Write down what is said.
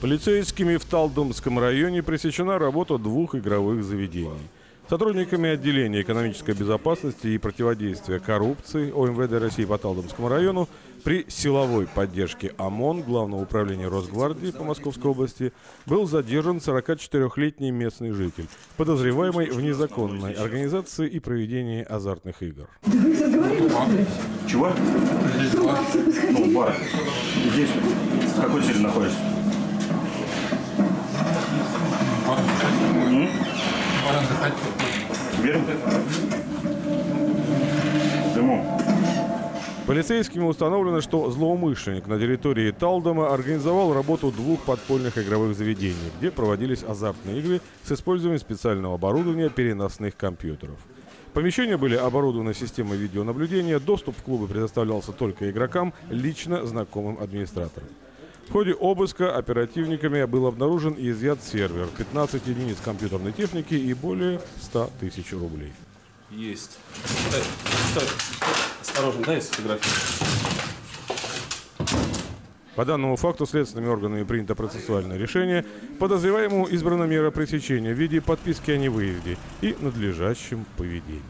Полицейскими в Талдомском районе пресечена работа двух игровых заведений. Сотрудниками отделения экономической безопасности и противодействия коррупции ОМВД России по Талдомскому району при силовой поддержке ОМОН Главного управления Росгвардии по Московской области был задержан 44-летний местный житель, подозреваемый в незаконной организации и проведении азартных игр. Чего? Ну, бар. Здесь. В какой цели находишься? Верно? Дыму. Полицейскими установлено, что злоумышленник на территории Талдома организовал работу двух подпольных игровых заведений, где проводились азартные игры с использованием специального оборудования переносных компьютеров. Помещения были оборудованы системой видеонаблюдения, доступ в клубы предоставлялся только игрокам, лично знакомым администраторам. В ходе обыска оперативниками был обнаружен и изъят сервер, 15 единиц компьютерной техники и более 100 тысяч рублей. Есть. Стой, стой. Осторожно, дай я сфотографирую. По данному факту следственными органами принято процессуальное решение. Подозреваемому избрана мера пресечения в виде подписки о невыезде и надлежащем поведении.